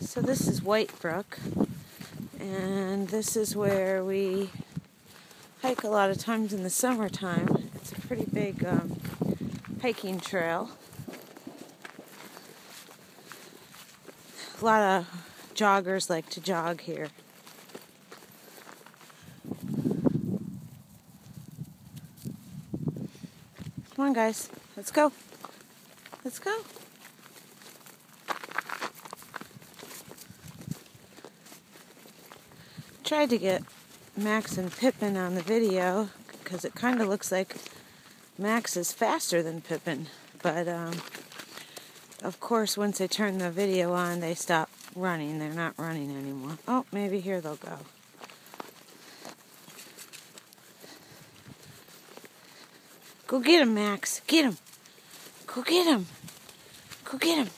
So this is White Brook, and this is where we hike a lot of times in the summertime. It's a pretty big um, hiking trail. A lot of joggers like to jog here. Come on, guys. Let's go. Let's go. Tried to get Max and Pippin on the video because it kind of looks like Max is faster than Pippin. But, um, of course, once I turn the video on, they stop running. They're not running anymore. Oh, maybe here they'll go. Go get him, Max. Get him. Go get him. Go get him.